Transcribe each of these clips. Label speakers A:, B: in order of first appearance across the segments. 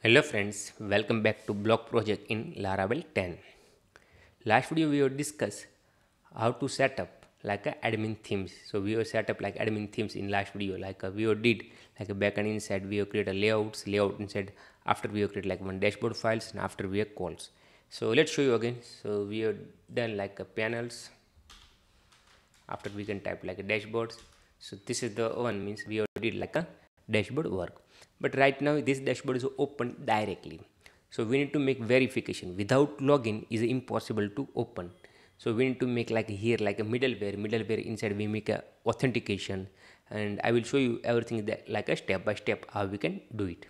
A: Hello friends, welcome back to blog project in Laravel 10. Last video we have discussed how to set up like a admin themes. So we have set up like admin themes in last video like uh, we have did like a backend inside we have created layouts layout inside after we have created like one dashboard files and after we have calls. So let's show you again. So we have done like a panels after we can type like a dashboards. So this is the one means we have did like a dashboard work. But right now this dashboard is open directly. So we need to make verification. Without login is impossible to open. So we need to make like here like a middleware. Middleware inside we make a authentication. And i will show you everything that like a step by step how we can do it.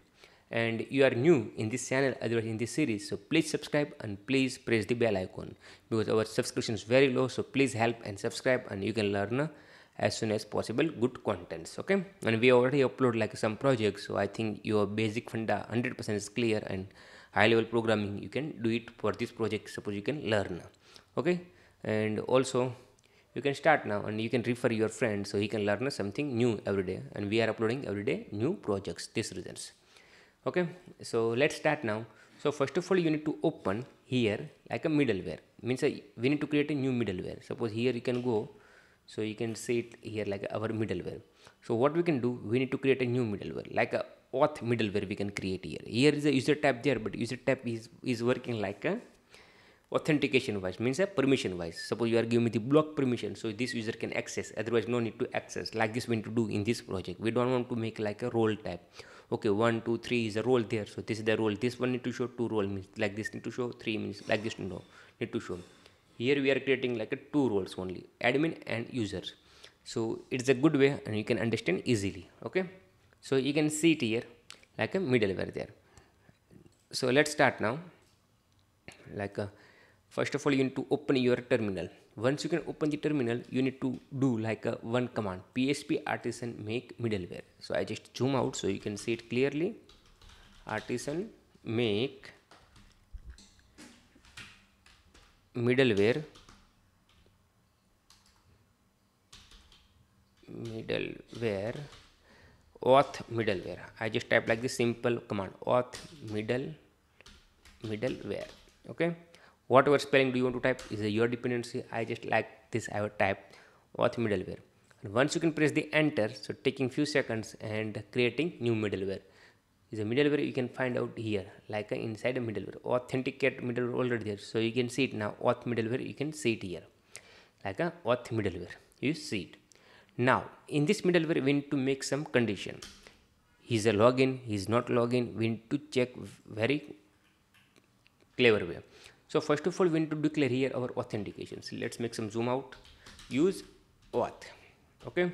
A: And you are new in this channel otherwise in this series. So please subscribe and please press the bell icon. Because our subscription is very low. So please help and subscribe and you can learn as soon as possible good contents okay? And we already upload like some projects so i think your basic funda 100% is clear and high level programming you can do it for this project suppose you can learn okay? And also you can start now and you can refer your friend so he can learn something new every day. And we are uploading every day new projects this reasons okay? So let's start now. So first of all you need to open here like a middleware. Means uh, we need to create a new middleware. Suppose here you can go so you can see it here like our middleware. So what we can do we need to create a new middleware like a auth middleware we can create here. Here is a user tab there but user tab is is working like a authentication wise means a permission wise. Suppose you are giving me the block permission so this user can access otherwise no need to access like this we need to do in this project. We don't want to make like a role type okay one two three is a role there so this is the role this one need to show two role means like this need to show three means like this no need to show here we are creating like a two roles only admin and users. So it's a good way and you can understand easily okay? So you can see it here like a middleware there so let's start now. Like a, first of all you need to open your terminal. Once you can open the terminal you need to do like a one command php artisan make middleware. So i just zoom out so you can see it clearly. Artisan make middleware. Middleware. Auth middleware. I just type like this simple command. Auth middle middleware. Okay? Whatever spelling do you want to type is your dependency. I just like this i would type auth middleware. And once you can press the enter so taking few seconds and creating new middleware is a middleware you can find out here like inside a middleware authenticate middleware already there. So you can see it now auth middleware you can see it here. Like a auth middleware you see it. Now in this middleware we need to make some condition. He's a login he's not login we need to check very clever way. So first of all we need to declare here our authentication. So let's make some zoom out. Use auth okay?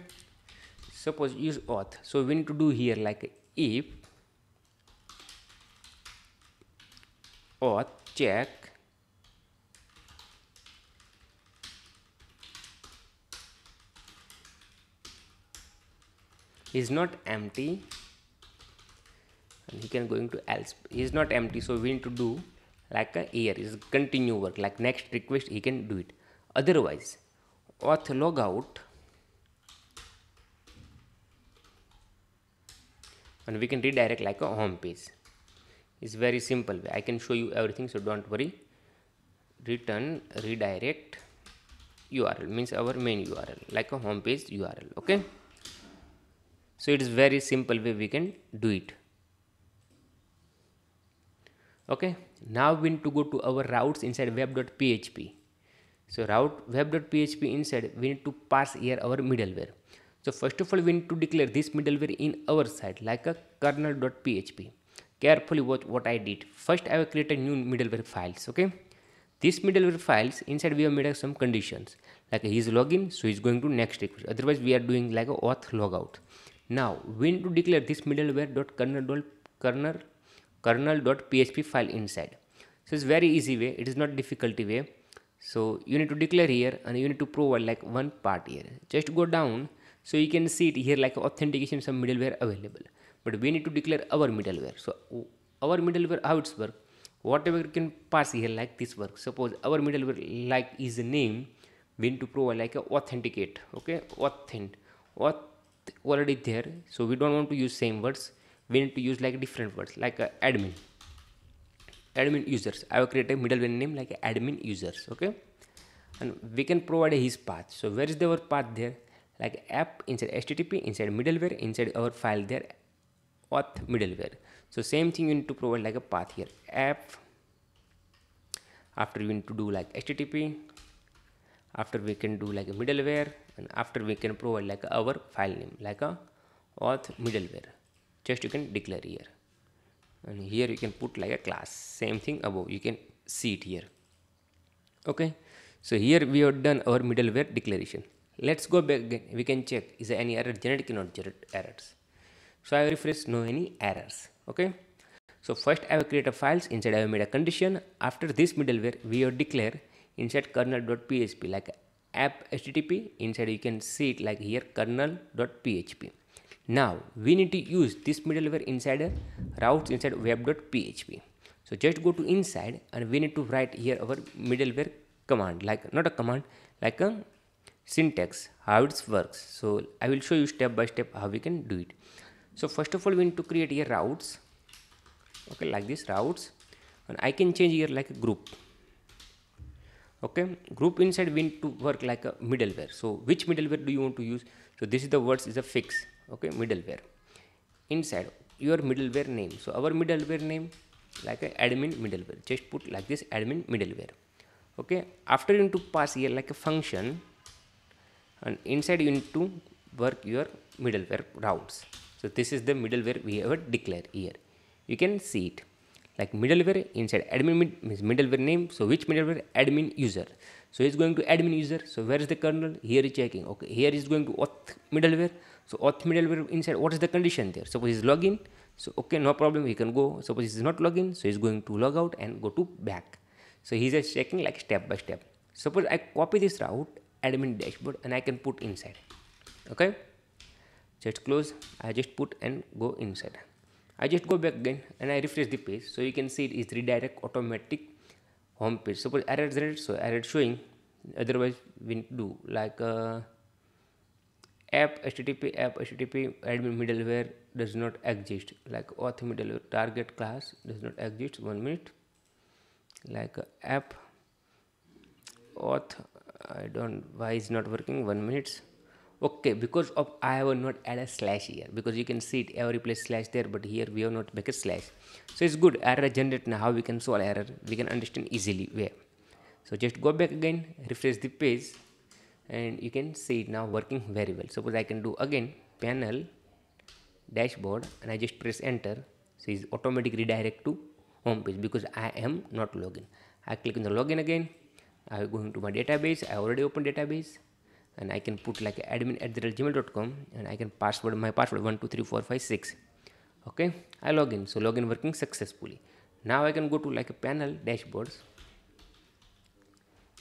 A: Suppose use auth. So we need to do here like if auth check is not empty. And he can going to else. He is not empty so we need to do like a here is continue work. Like next request he can do it. Otherwise auth logout. And we can redirect like a home page it's very simple. Way i can show you everything so don't worry. Return redirect url means our main url like a home page url okay? So it is very simple way we can do it. Okay? Now we need to go to our routes inside web.php so route web.php inside we need to pass here our middleware. So first of all we need to declare this middleware in our side like a kernel.php carefully watch what I did. First, I will create a new middleware files. Okay, this middleware files inside we have made some conditions like his login, so he's going to next request. Otherwise, we are doing like a auth logout. Now we need to declare this middleware.kernel kernel kernel.php file inside. So it's very easy way. It is not difficulty way. So you need to declare here and you need to provide like one part here. Just go down so you can see it here like authentication some middleware available but we need to declare our middleware. So our middleware how it's work? Whatever can pass here like this work. Suppose our middleware like is a name we need to provide like a authenticate okay? Authent auth already there. So we don't want to use same words. We need to use like different words like uh, admin. Admin users. I will create a middleware name like admin users okay? And we can provide his path. So where is the our path there? Like app inside http inside middleware inside our file there auth middleware. So same thing you need to provide like a path here. App after you need to do like http after we can do like a middleware and after we can provide like our file name like a auth middleware. Just you can declare here. And here you can put like a class. Same thing above. You can see it here. Okay? So here we have done our middleware declaration. Let's go back again. We can check. Is there any error? Generated cannot generate errors so i refresh no any errors okay? So first i have created files. Inside i have made a condition. After this middleware we have declare inside kernel.php like app http inside you can see it like here kernel.php now we need to use this middleware inside routes inside web.php so just go to inside and we need to write here our middleware command like not a command like a syntax how it works. So i will show you step by step how we can do it so first of all we need to create here routes. Okay like this routes. And i can change here like a group. Okay group inside we need to work like a middleware. So which middleware do you want to use? So this is the words is a fix. Okay middleware. Inside your middleware name. So our middleware name like a admin middleware. Just put like this admin middleware. Okay after you need to pass here like a function and inside you need to work your middleware routes so this is the middleware we have declared here. You can see it. Like middleware inside admin mid, means middleware name. So which middleware? Admin user. So it's going to admin user. So where is the kernel? Here is checking. Okay here is going to auth middleware. So auth middleware inside what is the condition there? Suppose he is login. So okay no problem. He can go. Suppose he's not login. So he's going to log out and go to back. So he's just checking like step by step. Suppose i copy this route admin dashboard and i can put inside. Okay just close i just put and go inside. I just go back again and I refresh the page. So you can see it is redirect automatic home page. Suppose error generated so error showing. Otherwise we do like uh, app http app http admin middleware does not exist. Like auth middleware target class does not exist. One minute. Like uh, app auth I don't why is not working? One minute okay because of I have not add a slash here. Because you can see it I have replaced slash there but here we have not make a slash. So it's good error generate now. How we can solve error? We can understand easily where so just go back again refresh the page and you can see it now working very well. Suppose I can do again panel dashboard and I just press enter. So it's automatic redirect to home page because I am not login I click on the login again. I go into my database. I already opened database and I can put like admin at the gmail.com and I can password my password 123456 okay I log in. So login working successfully. Now I can go to like a panel dashboards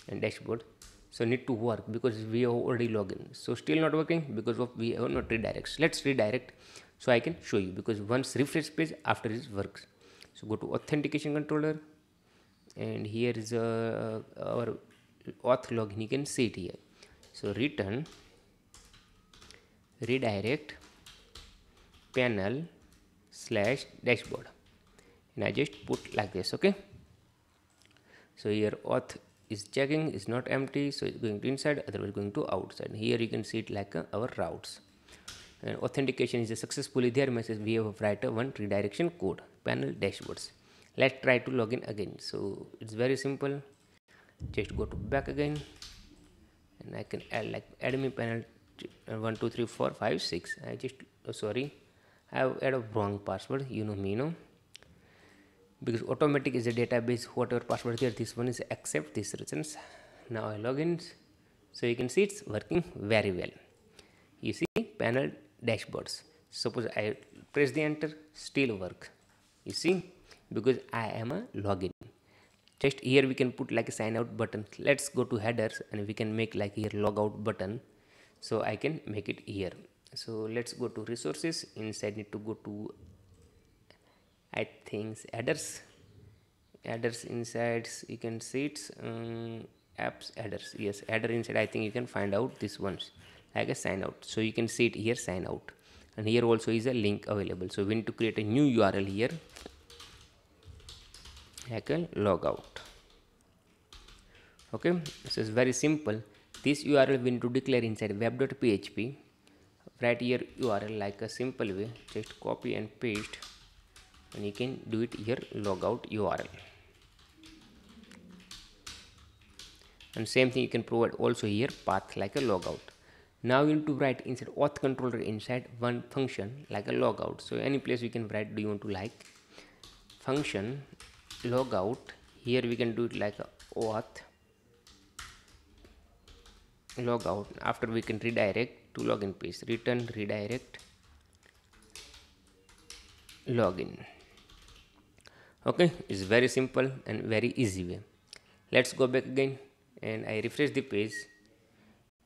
A: and dashboard. So need to work because we have already login so still not working because of we have not redirects let's redirect. So I can show you because once refresh page after it works. So go to authentication controller and here is uh, our auth login. You can see it here so return redirect panel slash dashboard. And I just put like this okay? So here auth is checking is not empty so it's going to inside otherwise going to outside. Here you can see it like uh, our routes. And authentication is successfully there message we have write one redirection code panel dashboards. Let's try to log in again. So it's very simple. Just go to back again and I can add like admin panel 1 2 3 4 5 6 I just oh, sorry. I have added a wrong password you know me no? Because automatic is a database whatever password there this one is accept this reasons now I log in so you can see it's working very well. You see panel dashboards. Suppose I press the enter still work. You see because I am a login just here we can put like a sign out button. Let's go to headers and we can make like here logout button. So I can make it here. So let's go to resources. Inside need to go to I think headers. Headers inside you can see it. Um, apps headers. Yes header inside I think you can find out this ones like a sign out. So you can see it here sign out. And here also is a link available. So we need to create a new url here like a logout okay this is very simple. This url we need to declare inside web.php write here url like a simple way. Just copy and paste and you can do it here logout url and same thing you can provide also here path like a logout now you need to write inside auth controller inside one function like a logout so any place you can write do you want to like? Function logout here we can do it like a auth. Logout after we can redirect to login page. Return redirect. Login. Okay it's very simple and very easy way. Let's go back again and I refresh the page.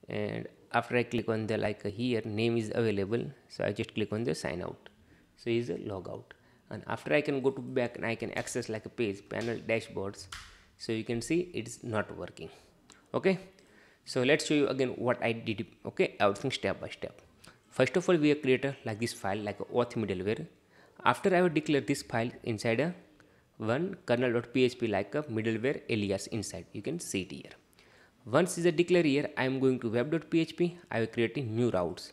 A: And after I click on the like here name is available. So I just click on the sign out. So is a logout and after I can go to back and I can access like a page panel dashboards so you can see it's not working. Okay? So let's show you again what I did okay? Everything step by step. First of all we have created like this file like auth middleware. After I have declared this file inside a one kernel.php like a middleware alias inside. You can see it here. Once is a declare here, I am going to web.php. I will create new routes.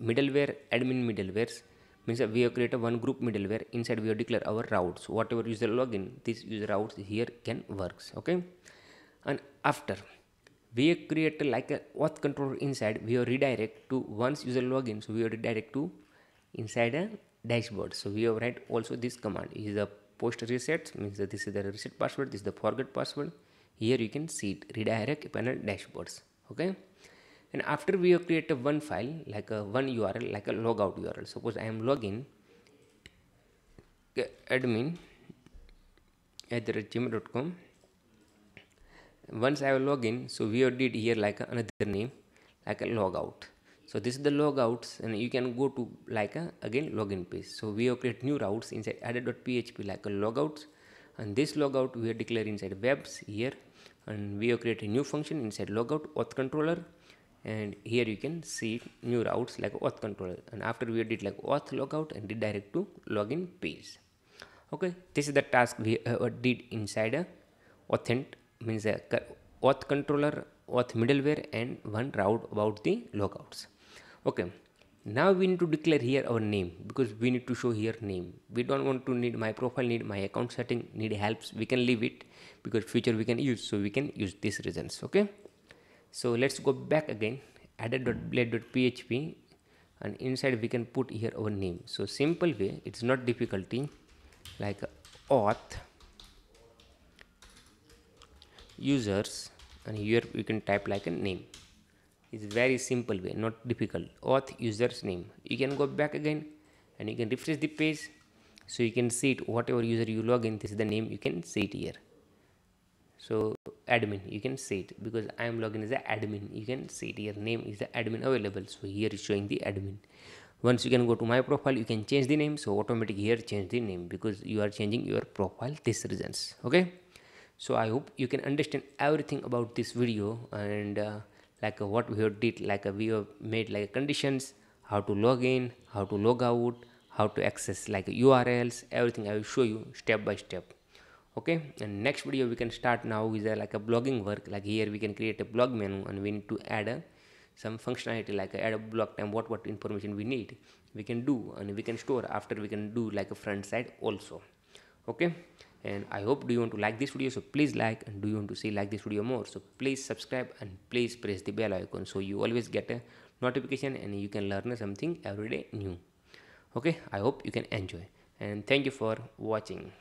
A: Middleware, admin middlewares means that we have created one group middleware. Inside we have declare our routes. Whatever user login, this user routes here can works. Okay. And after we have created like a auth controller inside, we have redirect to once user login. So we have redirect to inside a dashboard. So we have write also this command is the post reset means that this is the reset password, this is the forget password here you can see it redirect panel dashboards okay and after we have created one file like a one url like a logout url suppose i am login uh, admin at gmail.com once i have login so we have did here like another name like a logout. So this is the logouts and you can go to like a again login page. So we have created new routes inside header.php like a logouts. And this logout we are declaring inside webs here. And we have created a new function inside logout auth controller and here you can see new routes like auth controller and after we did like auth logout and redirect to login page. Okay this is the task we uh, did inside a authent means a auth controller auth middleware and one route about the logouts. Okay now we need to declare here our name because we need to show here name. We don't want to need my profile need my account setting need helps. We can leave it because future we can use so we can use these reasons okay so let's go back again header.blade.php and inside we can put here our name. So simple way it's not difficulty like auth users and here we can type like a name. It's very simple way not difficult. Auth users name. You can go back again and you can refresh the page. So you can see it whatever user you log in this is the name you can see it here so admin you can see it because i am logging as the admin. You can see it here name is the admin available. So here is showing the admin. Once you can go to my profile you can change the name. So automatic here change the name because you are changing your profile this reasons. Okay? So i hope you can understand everything about this video and uh, like uh, what we have did like uh, we have made like conditions how to log in how to log out how to access like urls everything i will show you step by step okay and next video we can start now with a, like a blogging work. Like here we can create a blog menu and we need to add a, some functionality like add a blog time what what information we need. We can do and we can store after we can do like a front side also. Okay and i hope do you want to like this video so please like and do you want to see like this video more so please subscribe and please press the bell icon so you always get a notification and you can learn something every day new. Okay i hope you can enjoy and thank you for watching